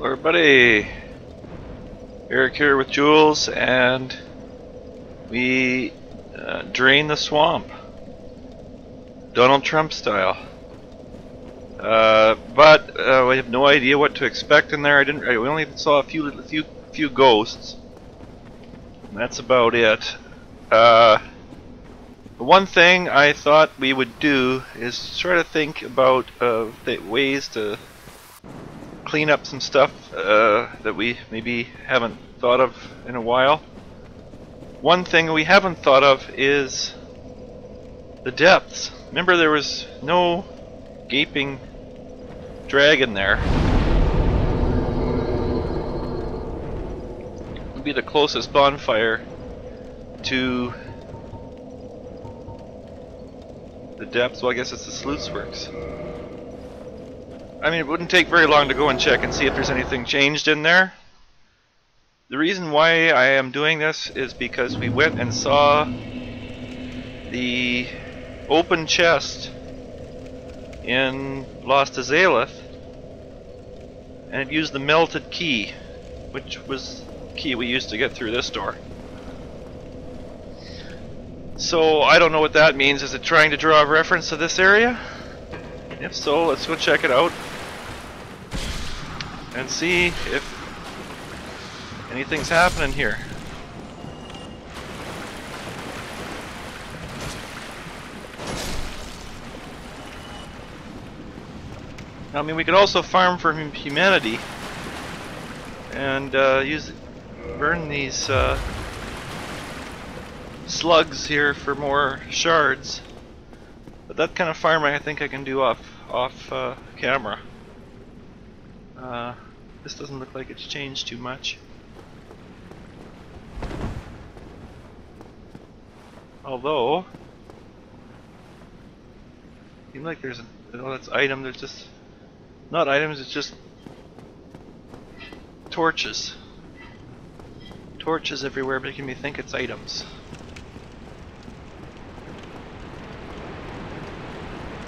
Hello everybody! Eric here with Jules and we uh, drain the swamp. Donald Trump style. Uh, but uh, we have no idea what to expect in there. I didn't. I, we only saw a few, a few, few ghosts. And that's about it. Uh, one thing I thought we would do is try to think about uh, ways to clean up some stuff uh, that we maybe haven't thought of in a while. One thing we haven't thought of is the depths. Remember there was no gaping dragon there. Would be the closest bonfire to the depths. Well, I guess it's the sluice Works. I mean, it wouldn't take very long to go and check and see if there's anything changed in there. The reason why I am doing this is because we went and saw the open chest in Lost Izalith and it used the melted key which was the key we used to get through this door. So I don't know what that means. Is it trying to draw a reference to this area? If so, let's go check it out and see if anything's happening here. I mean, we could also farm for humanity and uh, use burn these uh, slugs here for more shards. But that kind of farming I think I can do off off uh, camera. Uh, this doesn't look like it's changed too much. Although, seems like there's a, oh that's item, there's just, not items, it's just torches. Torches everywhere making me think it's items.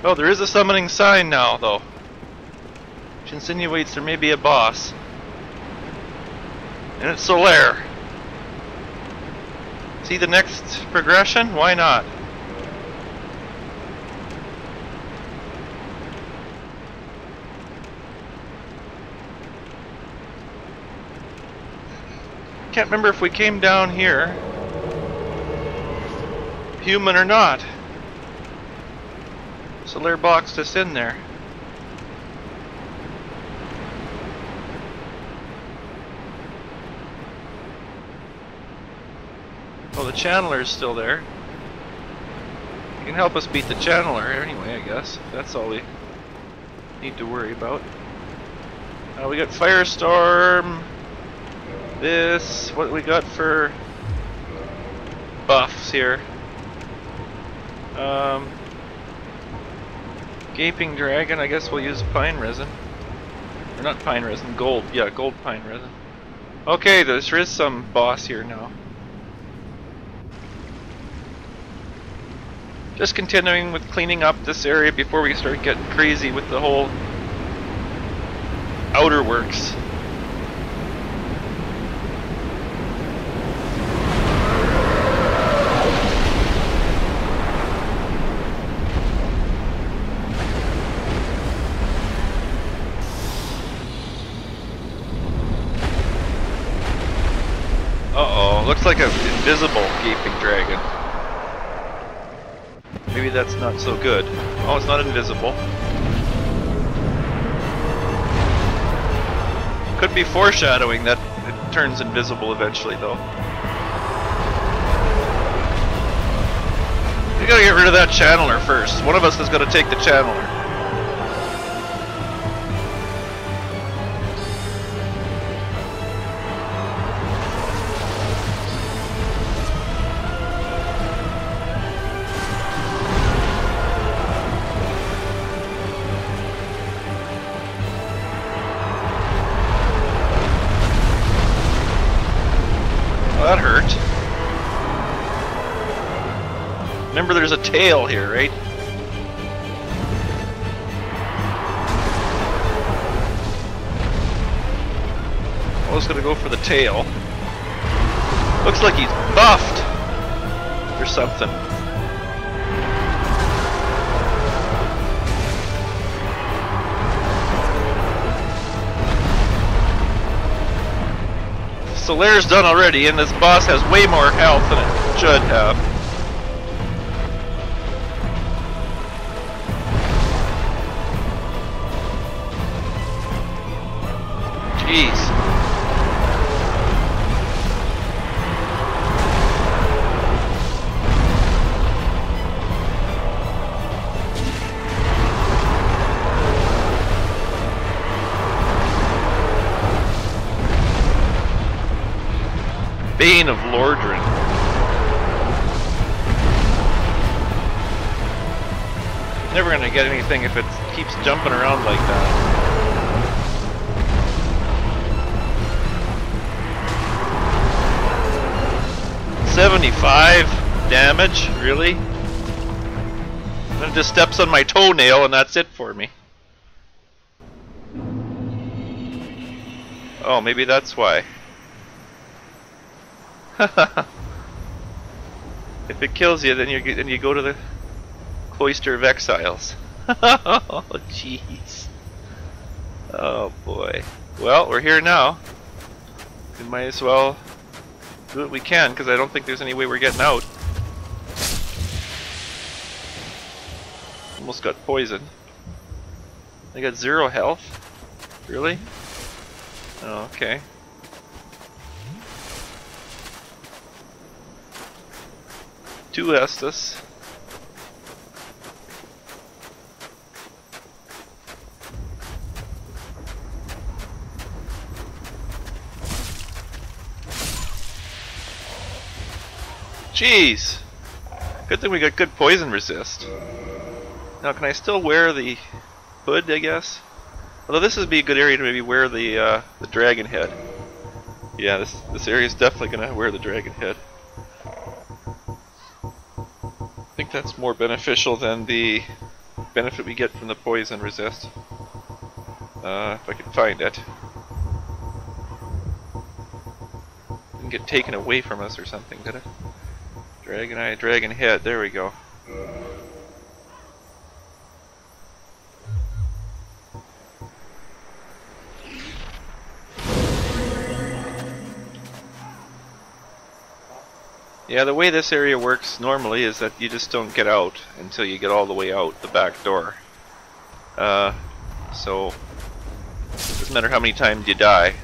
Oh, there is a summoning sign now, though. Which insinuates there may be a boss. And it's Solaire. See the next progression? Why not? Can't remember if we came down here human or not. Solaire boxed us in there. Oh, the channeler is still there. You can help us beat the channeler anyway, I guess. That's all we need to worry about. Uh, we got Firestorm. This, what we got for buffs here. Um, Gaping Dragon, I guess we'll use pine resin. Or not pine resin, gold. Yeah, gold pine resin. Okay, there is some boss here now. Just continuing with cleaning up this area before we start getting crazy with the whole outer works. looks like an invisible gaping dragon. Maybe that's not so good. Oh, it's not invisible. Could be foreshadowing that it turns invisible eventually, though. We gotta get rid of that channeler first. One of us is gonna take the channeler. Remember there's a tail here, right? I was gonna go for the tail. Looks like he's buffed or something. Solaire's done already, and this boss has way more health than it should have. Get anything if it keeps jumping around like that. Seventy-five damage, really? Then it just steps on my toenail and that's it for me. Oh, maybe that's why. if it kills you, then you then you go to the cloister of exiles. Oh, jeez. Oh boy. Well, we're here now. We might as well do what we can, because I don't think there's any way we're getting out. Almost got poisoned. I got zero health. Really? Oh, okay. Two Estus. Jeez! Good thing we got good poison resist. Now can I still wear the hood, I guess? Although this would be a good area to maybe wear the uh, the dragon head. Yeah, this this area is definitely gonna wear the dragon head. I think that's more beneficial than the benefit we get from the poison resist. Uh, if I can find it. Didn't get taken away from us or something, did it? Dragon Eye, Dragon Head, there we go. Yeah, the way this area works normally is that you just don't get out until you get all the way out the back door. Uh, so, doesn't matter how many times you die.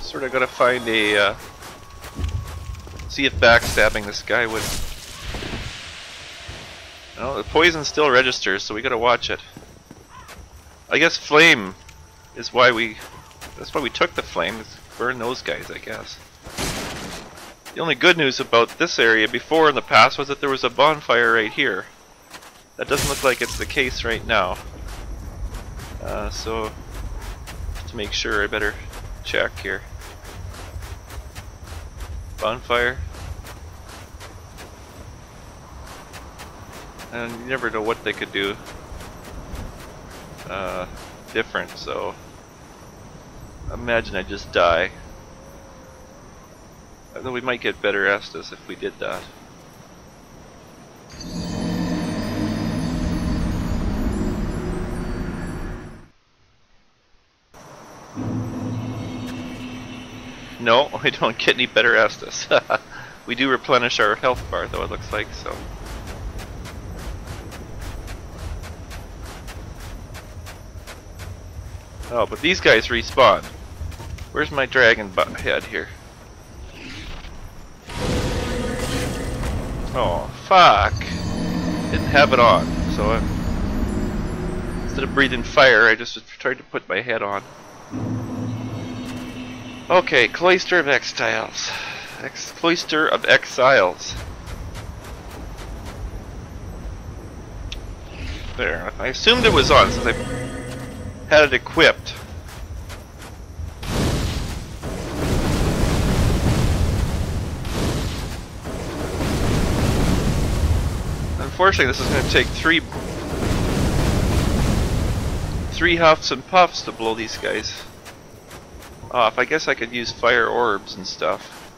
Sort of gotta find a, uh, see if backstabbing this guy would no, the poison still registers, so we gotta watch it. I guess flame is why we... That's why we took the flame, is burn those guys, I guess. The only good news about this area before in the past was that there was a bonfire right here. That doesn't look like it's the case right now. Uh, so, to make sure, I better check here. Bonfire. and you never know what they could do uh, different, so imagine I just die. Although we might get better Estus if we did that. No, we don't get any better Estus. we do replenish our health bar though, it looks like, so. Oh, but these guys respawn. Where's my dragon head here? Oh, fuck. Didn't have it on, so I, instead of breathing fire, I just tried to put my head on. Okay, Cloister of Exiles. Ex Cloister of Exiles. There, I assumed it was on since I had it equipped. unfortunately, this is going to take three three huffs and puffs to blow these guys off. I guess I could use fire orbs and stuff.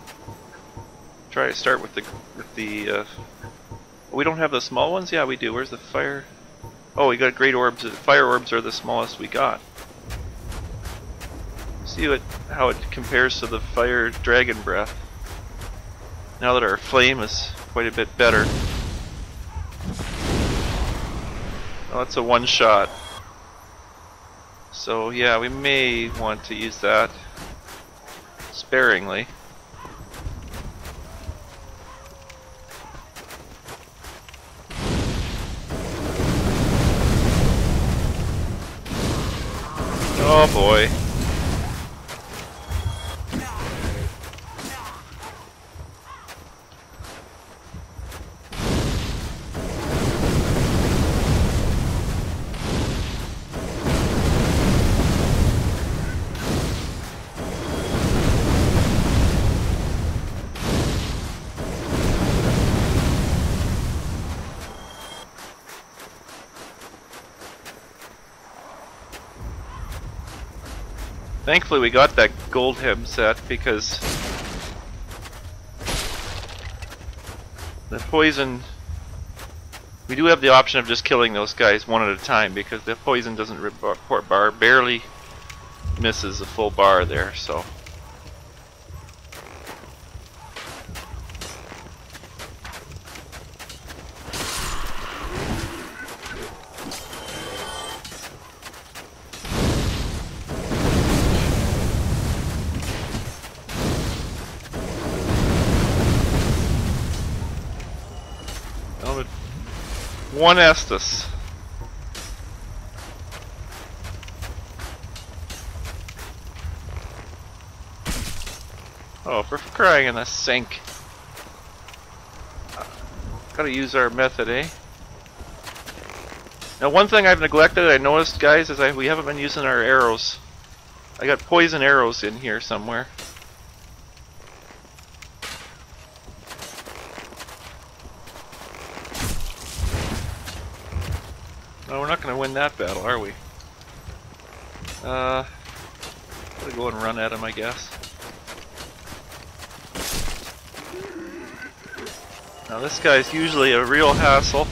Try to start with the with the. Uh, we don't have the small ones. Yeah, we do. Where's the fire? Oh, we got great orbs. Fire orbs are the smallest we got. See what how it compares to the fire dragon breath. Now that our flame is quite a bit better. Oh, that's a one shot. So yeah, we may want to use that sparingly. Oh boy. Thankfully we got that gold hem set because the poison we do have the option of just killing those guys one at a time because the poison doesn't report bar barely misses a full bar there so One Estus. Oh, for crying in the sink. Uh, gotta use our method, eh? Now one thing I've neglected, I noticed guys, is I, we haven't been using our arrows. I got poison arrows in here somewhere. going to win that battle, are we? Uh, gotta go and run at him, I guess. Now this guy's usually a real hassle.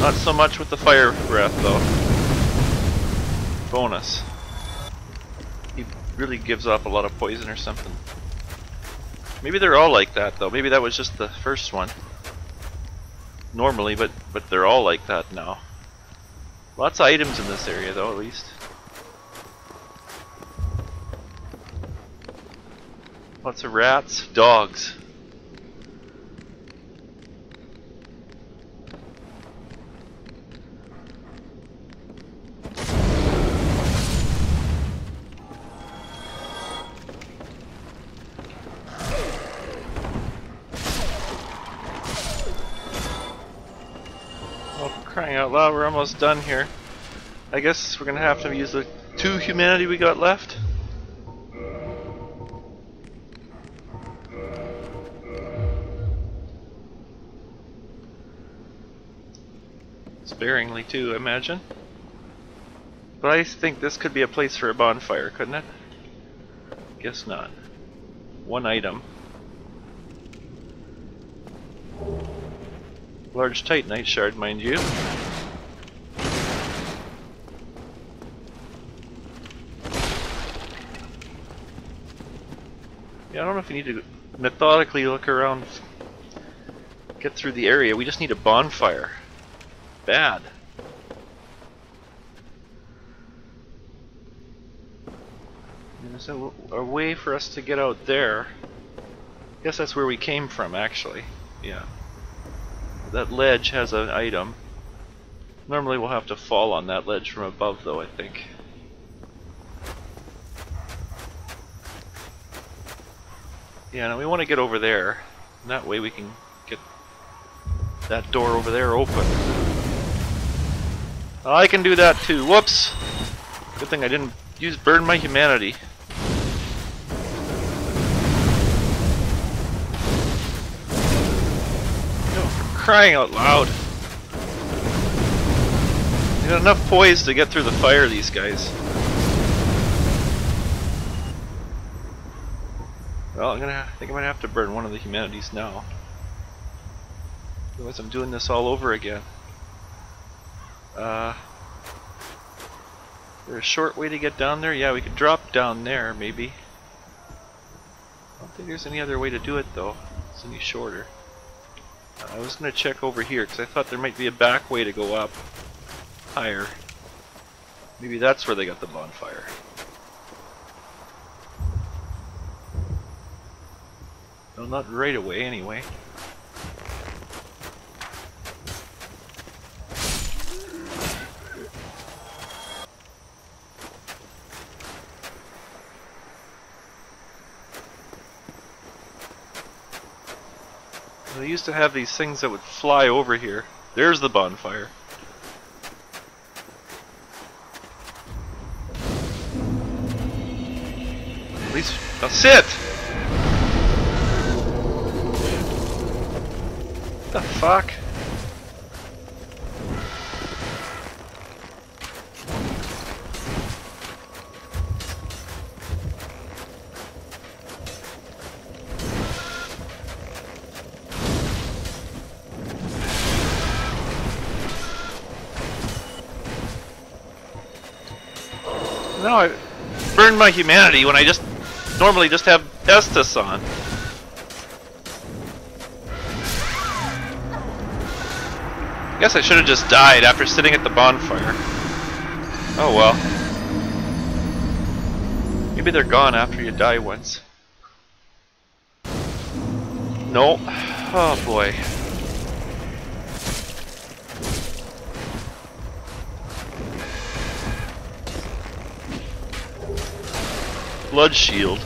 Not so much with the fire breath though. Bonus. He really gives off a lot of poison or something. Maybe they're all like that though. Maybe that was just the first one. Normally, but but they're all like that now. Lots of items in this area though, at least. Lots of rats, dogs. Crying out loud, we're almost done here. I guess we're gonna have to use the two humanity we got left. Sparingly too, I imagine. But I think this could be a place for a bonfire, couldn't it? Guess not. One item. Large titanite shard, mind you. Yeah, I don't know if you need to methodically look around, get through the area. We just need a bonfire. Bad. There's a, a way for us to get out there. I guess that's where we came from, actually. Yeah. That ledge has an item. Normally we'll have to fall on that ledge from above, though, I think. Yeah, now we want to get over there. And that way we can get that door over there open. I can do that too. Whoops! Good thing I didn't use burn my humanity. Crying out loud. You got enough poise to get through the fire, these guys. Well, I'm gonna. I think I'm gonna have to burn one of the humanities now. Otherwise, I'm doing this all over again. Uh, there a short way to get down there? Yeah, we could drop down there, maybe. I don't think there's any other way to do it, though. It's any shorter. Uh, I was gonna check over here because I thought there might be a back way to go up higher. Maybe that's where they got the bonfire. Well, not right away, anyway. They used to have these things that would fly over here. There's the bonfire. At least, now sit! My humanity when I just normally just have Estus on. I Guess I should have just died after sitting at the bonfire. Oh well. Maybe they're gone after you die once. No. Oh boy. Blood shield.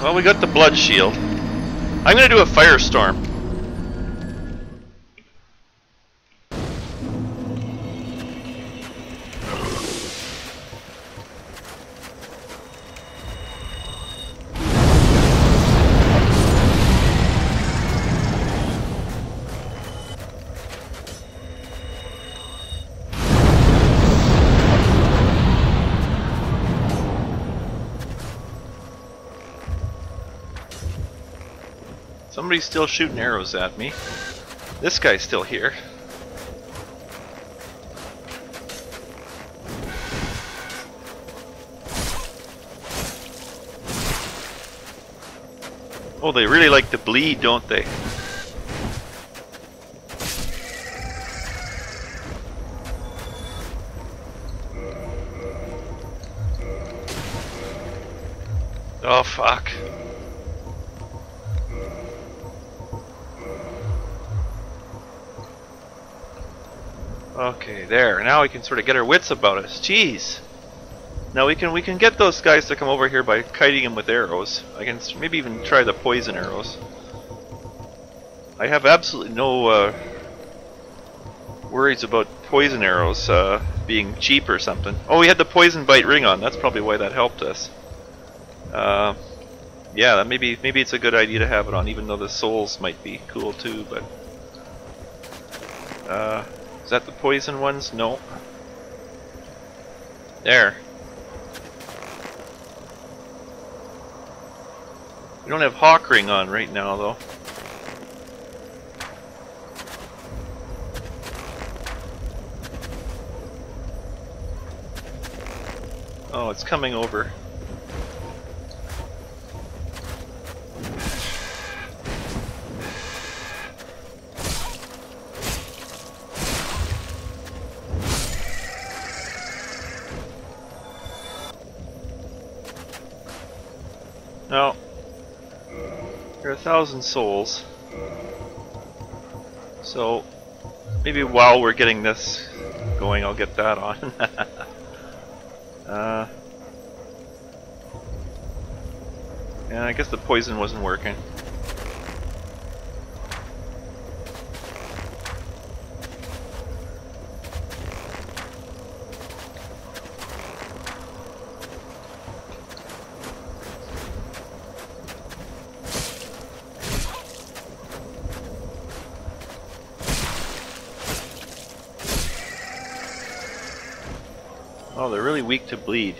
Well, we got the blood shield. I'm gonna do a firestorm. Somebody's still shooting arrows at me. This guy's still here. Oh, they really like to bleed, don't they? Oh, fuck. Okay, there. Now we can sort of get our wits about us. Jeez. Now we can we can get those guys to come over here by kiting them with arrows. I can maybe even try the poison arrows. I have absolutely no uh, worries about poison arrows uh, being cheap or something. Oh, we had the poison bite ring on. That's probably why that helped us. Uh, yeah, maybe maybe it's a good idea to have it on, even though the souls might be cool too. But uh, is that the poison ones? No. There. We don't have Hawk Ring on right now, though. Oh, it's coming over. Thousand souls. So, maybe while we're getting this going, I'll get that on. uh, yeah, I guess the poison wasn't working. Oh, they're really weak to bleed.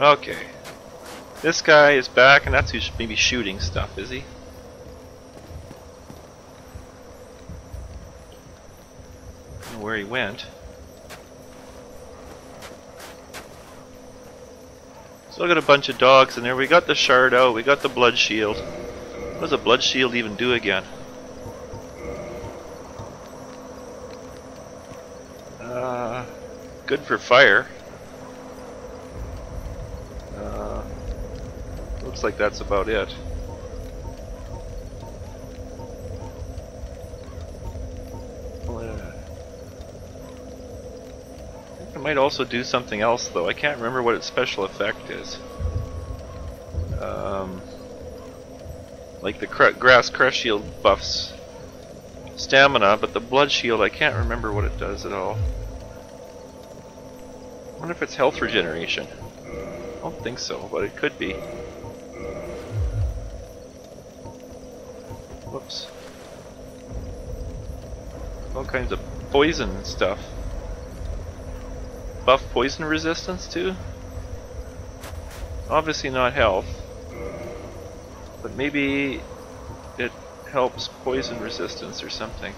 Okay. This guy is back, and that's who's maybe shooting stuff, is he? Where he went. So I got a bunch of dogs in there. We got the shard out. We got the blood shield. What does a blood shield even do again? For fire. Uh, looks like that's about it. I might also do something else though. I can't remember what its special effect is. Um, like the cr grass crest shield buffs stamina, but the blood shield I can't remember what it does at all. Wonder if it's health regeneration. I don't think so, but it could be. Whoops. All kinds of poison stuff buff poison resistance too? Obviously not health. But maybe it helps poison resistance or something.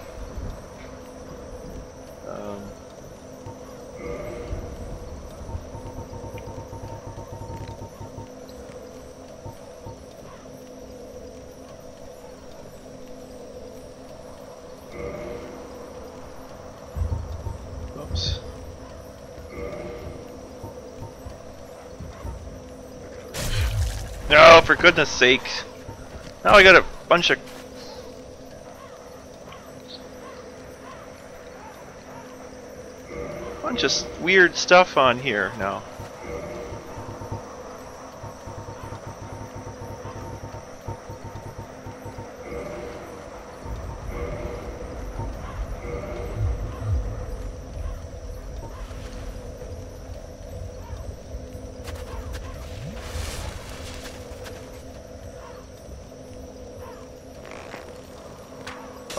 Goodness sake. Now I got a bunch of... Bunch of weird stuff on here now.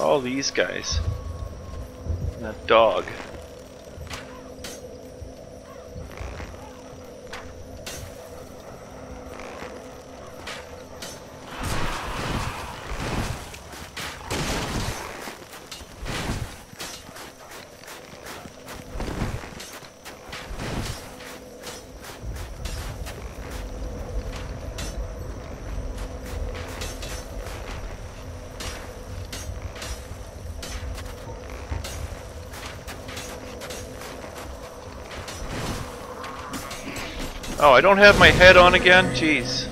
All these guys. And that dog. I don't have my head on again? Jeez.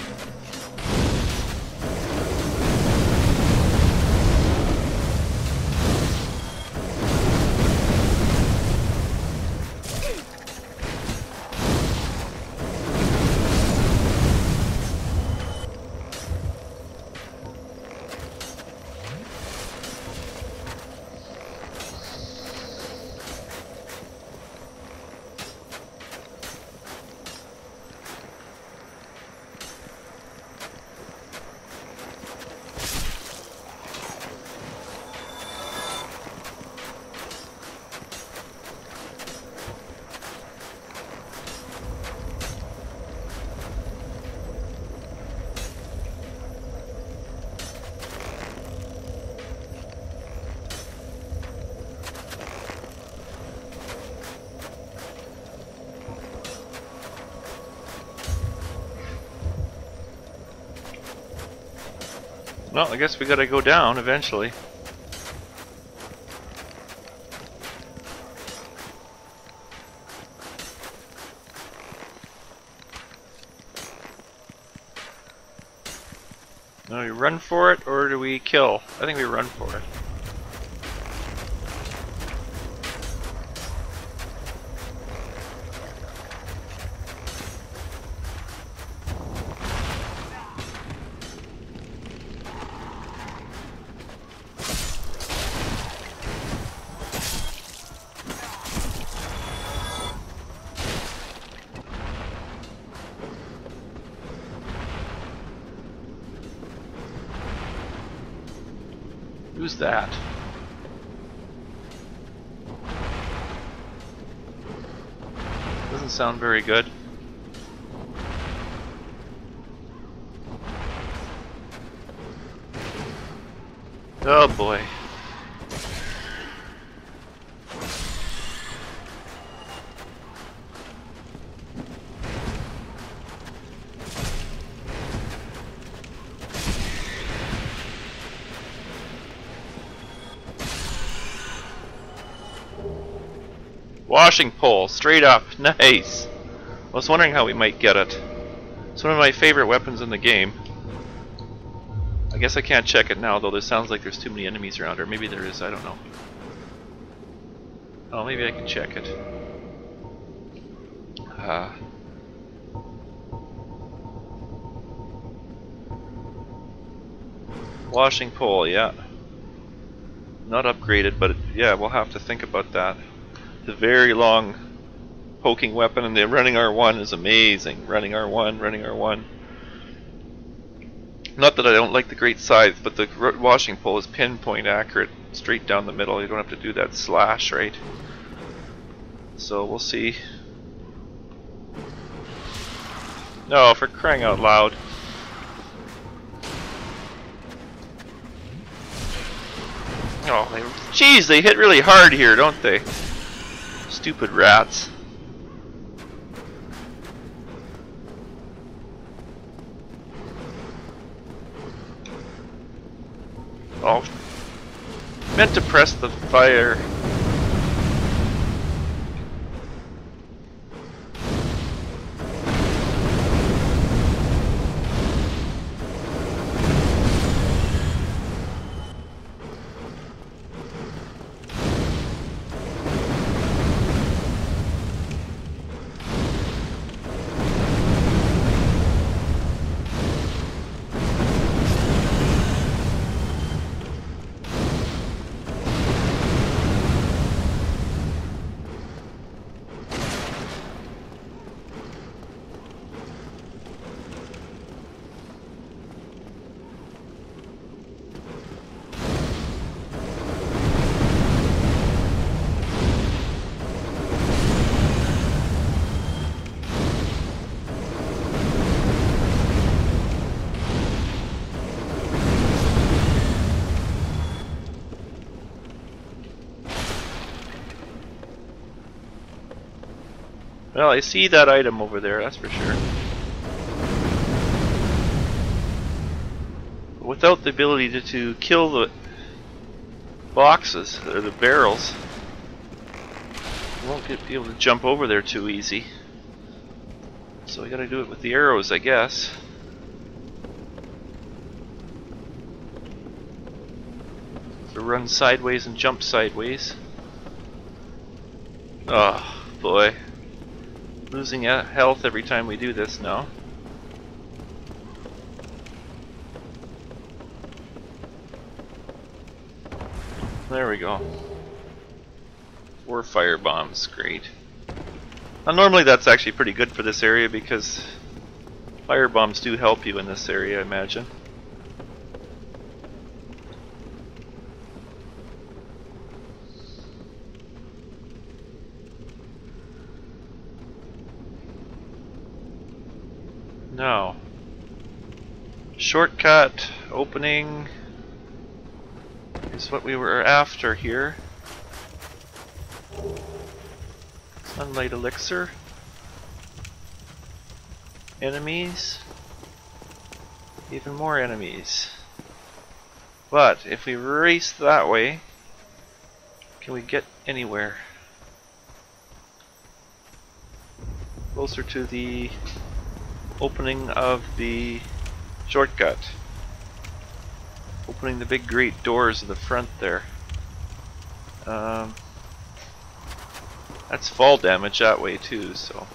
Well, I guess we gotta go down eventually. Do we run for it or do we kill? I think we run for it. Who's that? Doesn't sound very good. Oh boy. Washing pole, straight up, nice. I was wondering how we might get it. It's one of my favorite weapons in the game. I guess I can't check it now, though this sounds like there's too many enemies around, or maybe there is, I don't know. Oh, maybe I can check it. Uh, washing pole, yeah. Not upgraded, but yeah, we'll have to think about that. The very long poking weapon, and the running R1 is amazing. Running R1, running R1. Not that I don't like the great scythe, but the washing pole is pinpoint accurate, straight down the middle. You don't have to do that slash, right? So we'll see. No, for crying out loud. Oh, they, jeez, they hit really hard here, don't they? Stupid rats. Oh, meant to press the fire. Well, I see that item over there, that's for sure. Without the ability to, to kill the boxes, or the barrels, won't get, be able to jump over there too easy. So we gotta do it with the arrows, I guess. So run sideways and jump sideways. Oh, boy losing uh, health every time we do this now. There we go. Four fire bombs, great. Now normally that's actually pretty good for this area because fire bombs do help you in this area, I imagine. No. Shortcut opening is what we were after here. Sunlight elixir. Enemies. Even more enemies. But if we race that way, can we get anywhere? Closer to the opening of the shortcut. Opening the big great doors in the front there. Um, that's fall damage that way too, so.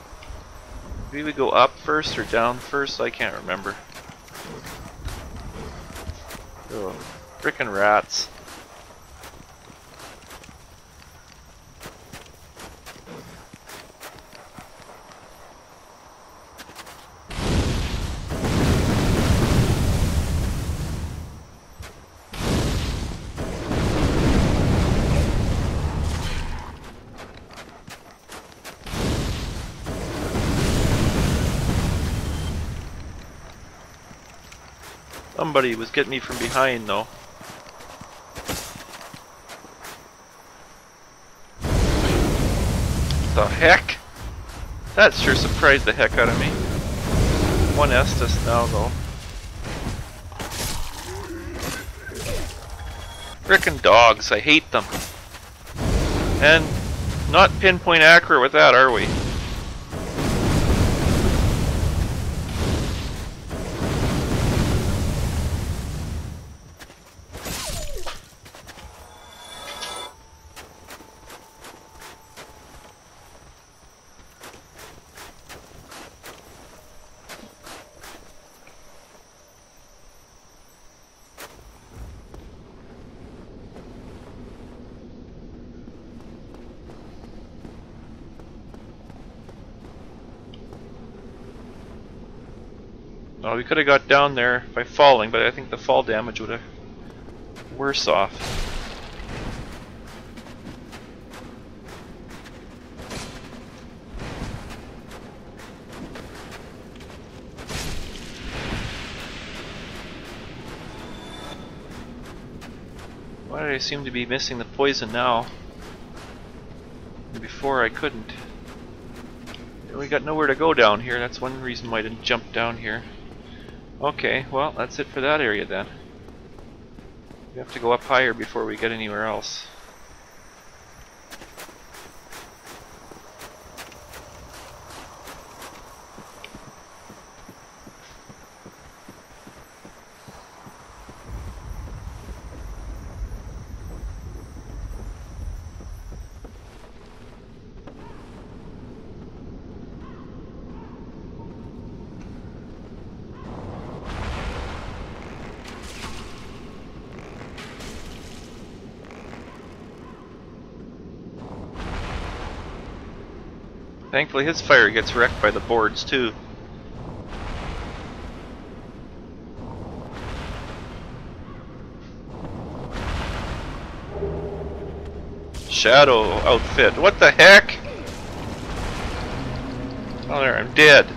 Maybe we go up first or down first, I can't remember. Oh, frickin' rats. Somebody was getting me from behind though. The heck? That sure surprised the heck out of me. One Estus now though. Frickin' dogs, I hate them. And not pinpoint accurate with that, are we? Could have got down there by falling, but I think the fall damage would have worse off. Why did I seem to be missing the poison now? Before I couldn't. We got nowhere to go down here, that's one reason why I didn't jump down here. Okay, well, that's it for that area then. We have to go up higher before we get anywhere else. Thankfully his fire gets wrecked by the boards too. Shadow outfit. What the heck? Oh there, I'm dead.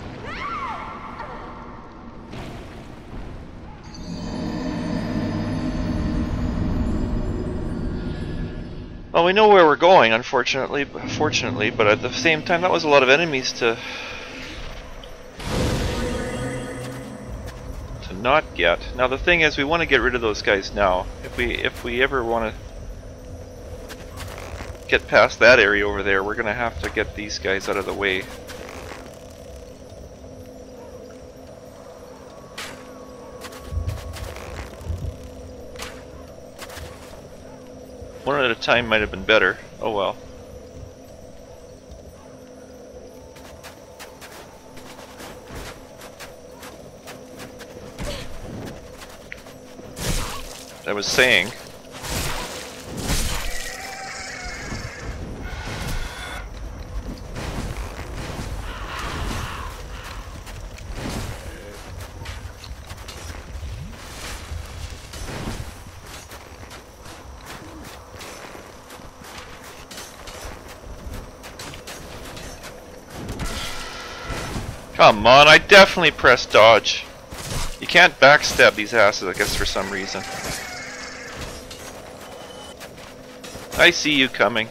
We know where we're going, unfortunately, fortunately, but at the same time, that was a lot of enemies to to not get. Now, the thing is, we want to get rid of those guys now. If we if we ever want to get past that area over there, we're going to have to get these guys out of the way. Time might have been better. Oh well. I was saying, Come on, I definitely pressed dodge. You can't backstab these asses, I guess, for some reason. I see you coming.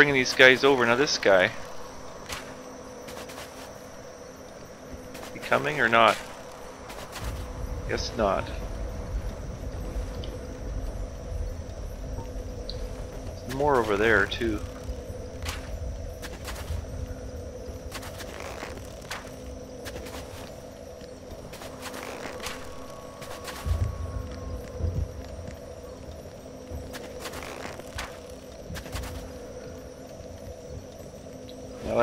Bringing these guys over. Now this guy. He coming or not? Guess not. There's more over there too.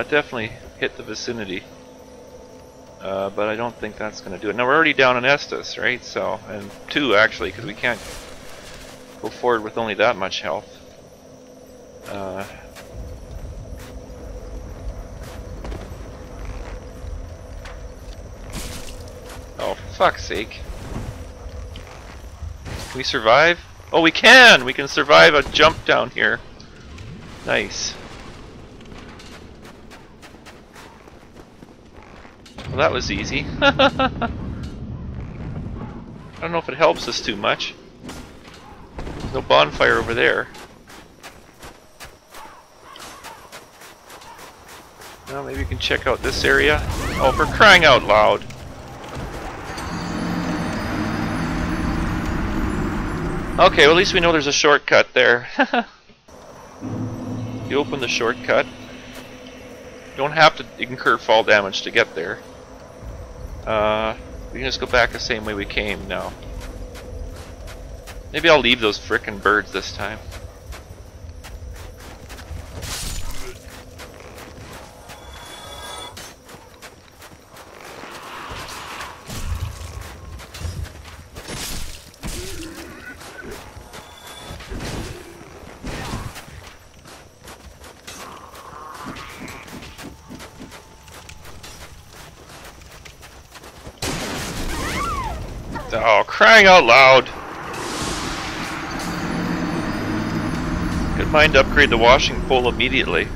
definitely hit the vicinity. Uh, but I don't think that's going to do it. Now we're already down in Estus, right? So, and two actually, because we can't go forward with only that much health. Uh, oh, fuck's sake. Can we survive? Oh, we can! We can survive a jump down here. Nice. Well, that was easy. I don't know if it helps us too much. There's no bonfire over there. Well, maybe we can check out this area. Oh, for crying out loud. Okay, well at least we know there's a shortcut there. you open the shortcut. You don't have to incur fall damage to get there. Uh, we can just go back the same way we came now. Maybe I'll leave those frickin' birds this time. Crying out loud! Good mind to upgrade the washing pole immediately.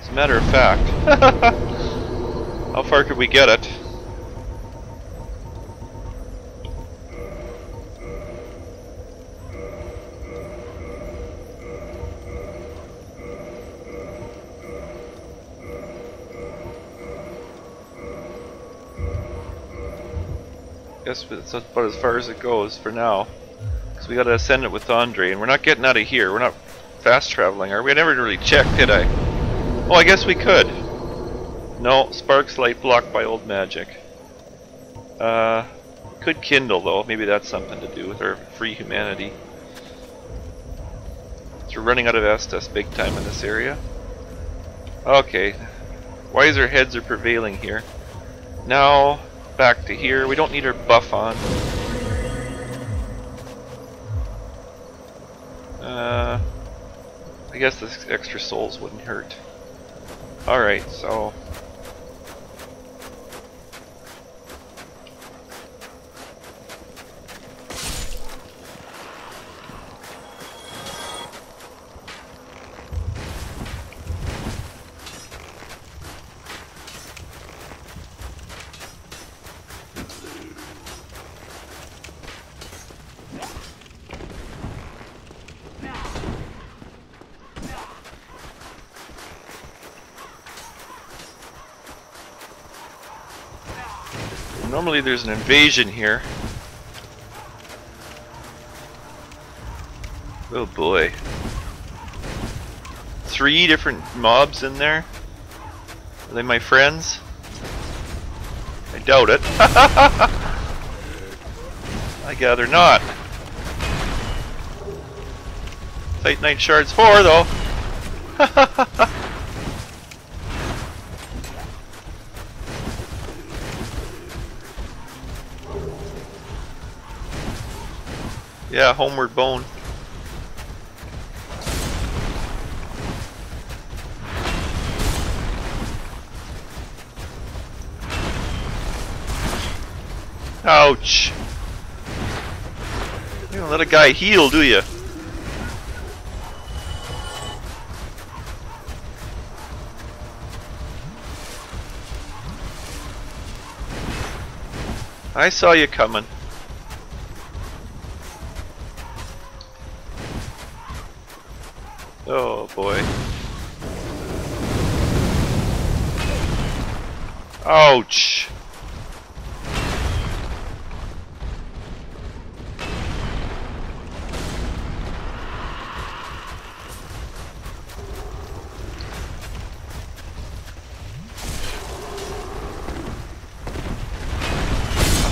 As a matter of fact. How far could we get it? Guess that's about as far as it goes for now. Because we gotta ascend it with Andre, and we're not getting out of here. We're not fast traveling, are we? I never really checked, did I? Oh, I guess we could. No, sparks light blocked by old magic. Uh, could kindle though. Maybe that's something to do with our free humanity. So we're running out of Estus big time in this area. Okay, wiser heads are prevailing here. Now, back to here. We don't need our buff on. Uh, I guess this extra souls wouldn't hurt. Alright, so... there's an invasion here. Oh boy. Three different mobs in there? Are they my friends? I doubt it. I gather not. Titanite Shards 4 though. Yeah, homeward bone. Ouch. You don't let a guy heal, do you? I saw you coming. Oh boy. Ouch!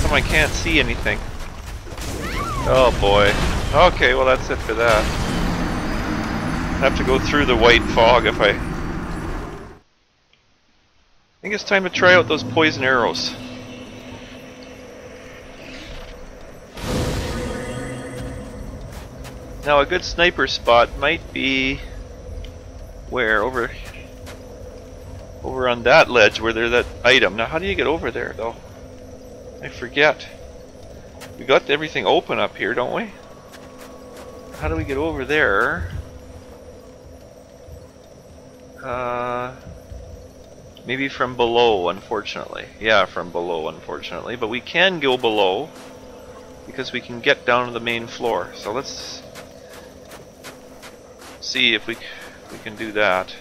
I can't see anything? Oh boy. Okay, well that's it for that have to go through the white fog if I... I think it's time to try out those poison arrows. Now a good sniper spot might be... Where? Over... over on that ledge where there's that item. Now, how do you get over there, though? I forget. We got everything open up here, don't we? How do we get over there? Uh, maybe from below, unfortunately. Yeah, from below, unfortunately. But we can go below because we can get down to the main floor. So let's see if we we can do that.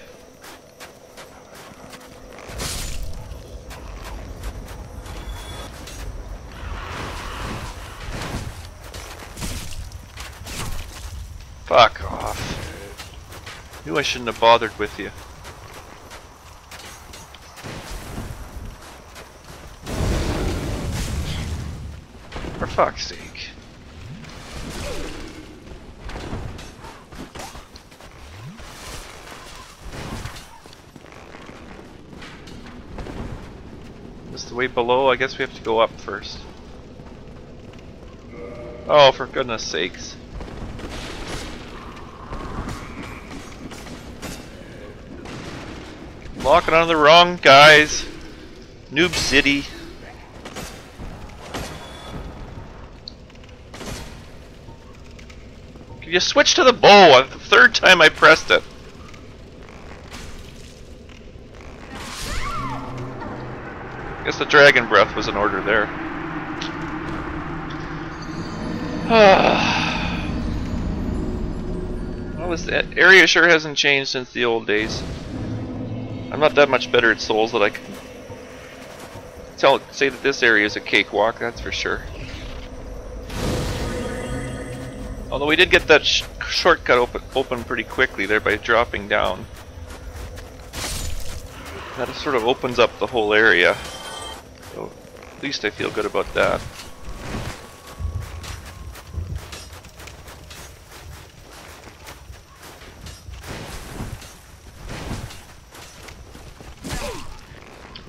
Fuck off. Knew I shouldn't have bothered with you. Fuck's sake. This the way below? I guess we have to go up first. Oh, for goodness sakes. Locking on the wrong guys. Noob City. You switch to the bow? Uh, the third time I pressed it. I Guess the dragon breath was in order there. well, this area sure hasn't changed since the old days. I'm not that much better at Souls that I can tell say that this area is a cakewalk, that's for sure. Although we did get that sh shortcut open, open pretty quickly there by dropping down. That sort of opens up the whole area. So at least I feel good about that.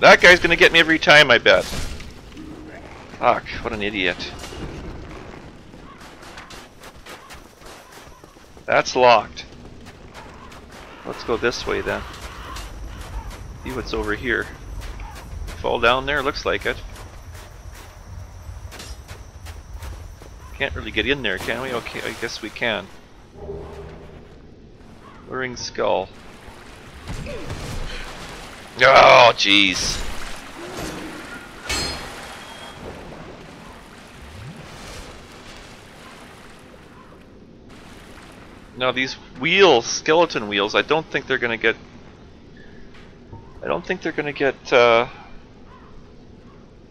That guy's gonna get me every time, I bet. Fuck, what an idiot. That's locked. Let's go this way then. See what's over here. Fall down there? Looks like it. Can't really get in there, can we? Okay, I guess we can. Luring skull. Oh, jeez. Now these wheels, skeleton wheels, I don't think they're gonna get. I don't think they're gonna get uh,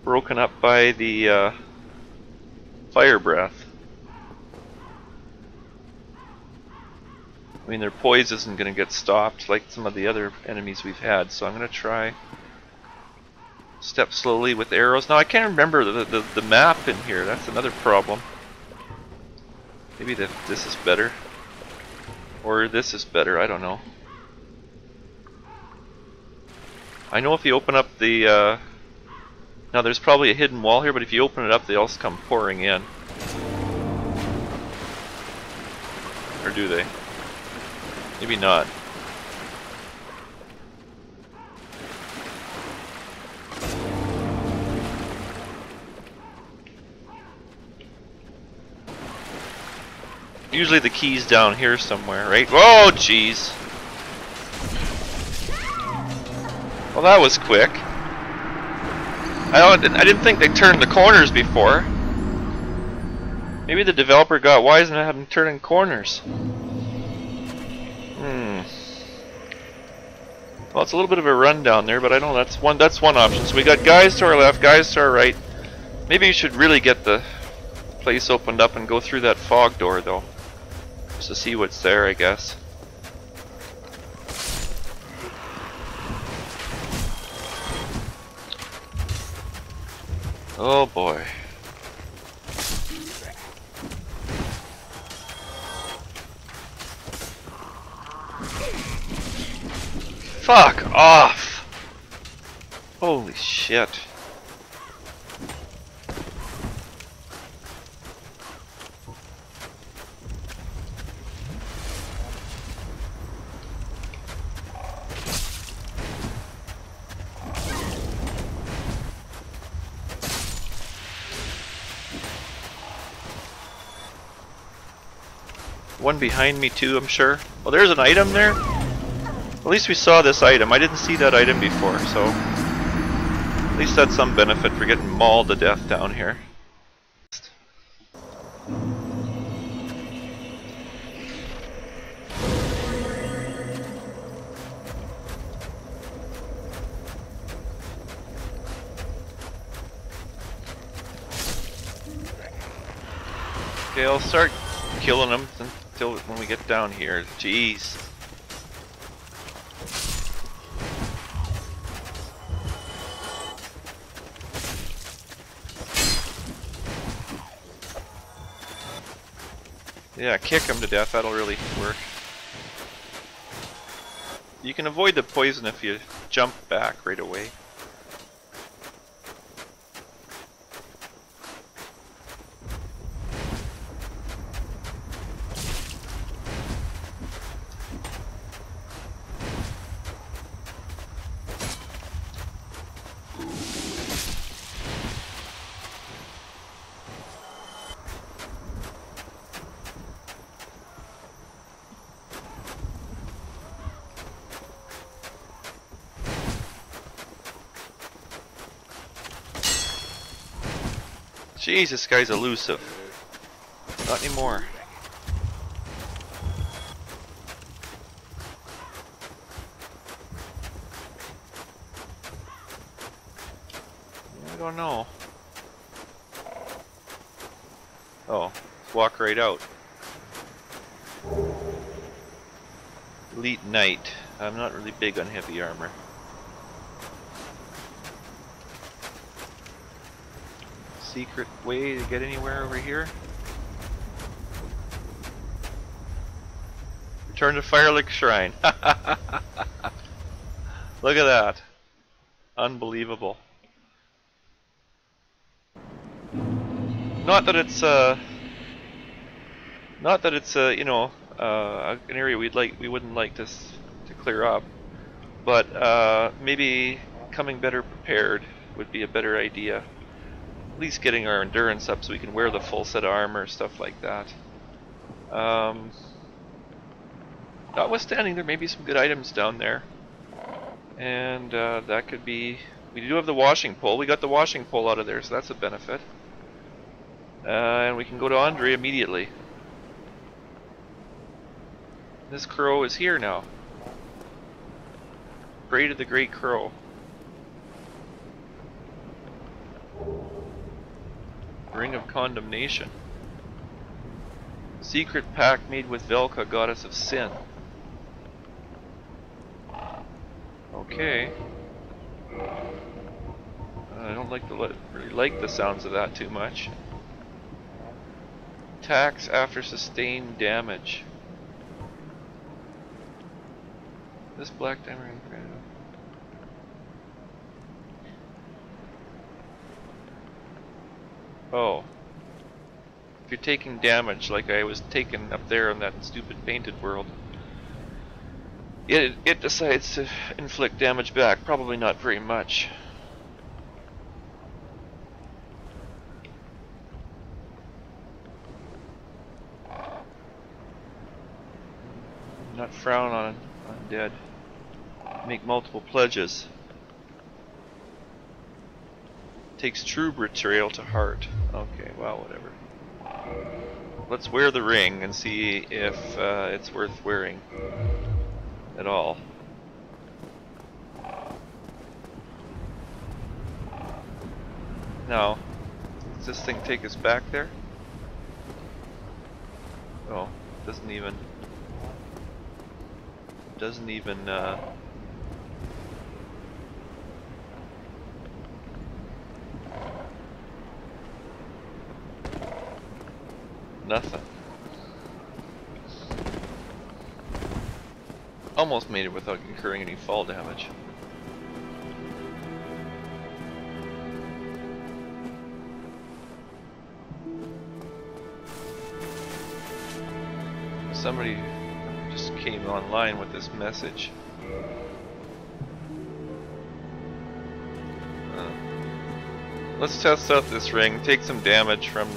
broken up by the uh, fire breath. I mean, their poise isn't going to get stopped like some of the other enemies we've had, so I'm going to try step slowly with arrows. Now, I can't remember the, the, the map in here. That's another problem. Maybe the, this is better. Or this is better, I don't know. I know if you open up the... Uh, now, there's probably a hidden wall here, but if you open it up, they all come pouring in. Or do they? Maybe not. Usually the key's down here somewhere, right? Oh, jeez. Well, that was quick. I don't. I didn't think they turned the corners before. Maybe the developer got wise and had them turning corners. Hmm. Well, it's a little bit of a run down there, but I know that's one that's one option. So we got guys to our left, guys to our right. Maybe you should really get the place opened up and go through that fog door, though. To see what's there, I guess. Oh boy. Fuck off! Holy shit. One behind me too, I'm sure. Well, there's an item there. At least we saw this item. I didn't see that item before, so... At least that's some benefit for getting mauled to death down here. Okay, I'll start killing them when we get down here. Jeez. Yeah, kick him to death, that'll really work. You can avoid the poison if you jump back right away. Jeez, this guy's elusive. Not anymore. I don't know. Oh, walk right out. Elite Knight. I'm not really big on heavy armor. Secret way to get anywhere over here? Return to Firelink Shrine. Look at that. Unbelievable. Not that it's uh not that it's uh you know uh an area we'd like we wouldn't like to to clear up, but uh maybe coming better prepared would be a better idea least getting our endurance up so we can wear the full set of armor, stuff like that. Um, notwithstanding, there may be some good items down there. And uh, that could be... We do have the washing pole. We got the washing pole out of there, so that's a benefit. Uh, and we can go to Andre immediately. This crow is here now. Braided the Great Crow. Ring of Condemnation. Secret pact made with Velka, goddess of sin. Okay. I don't like the really like the sounds of that too much. Attacks after sustained damage. This black diamond. Oh. If you're taking damage like I was taking up there in that stupid painted world, it, it decides to inflict damage back. Probably not very much. Not frown on undead. Make multiple pledges. Takes true betrayal to heart. Okay, well, whatever. Let's wear the ring and see if uh, it's worth wearing at all. No. Does this thing take us back there? Oh, doesn't even... Doesn't even, uh... Nothing. Almost made it without incurring any fall damage. Somebody just came online with this message. Uh, let's test out this ring, take some damage from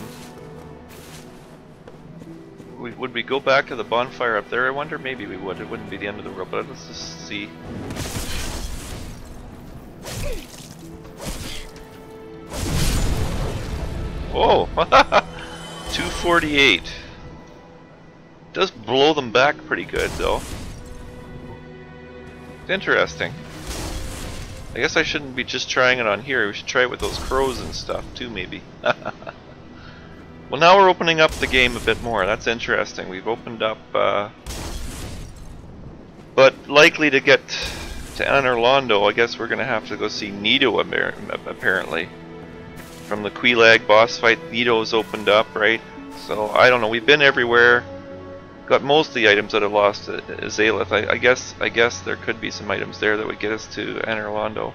would we go back to the bonfire up there? I wonder. Maybe we would. It wouldn't be the end of the world, but let's just see. Whoa! 248. Does blow them back pretty good though. It's interesting. I guess I shouldn't be just trying it on here. We should try it with those crows and stuff too, maybe. well, now we're opening up the game a bit more. That's interesting. We've opened up, uh, but likely to get to Londo, I guess we're gonna have to go see Nito apparently. From the Quelaag boss fight, Nito's opened up, right? So I don't know. We've been everywhere. Got most of the items that have lost to Izalith. I, I, guess I guess there could be some items there that would get us to Londo.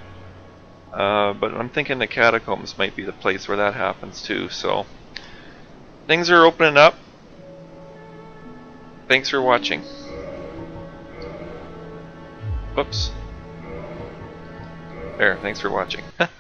Uh, but I'm thinking the catacombs might be the place where that happens too. So things are opening up. Thanks for watching. Whoops. There, thanks for watching.